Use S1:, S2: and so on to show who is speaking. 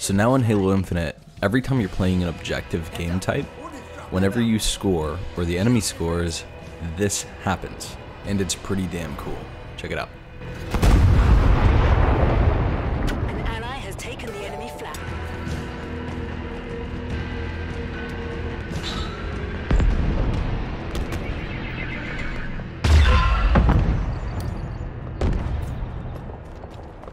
S1: So now in Halo Infinite, every time you're playing an objective game type, whenever you score or the enemy scores, this happens. And it's pretty damn cool. Check it out. An ally has taken the enemy.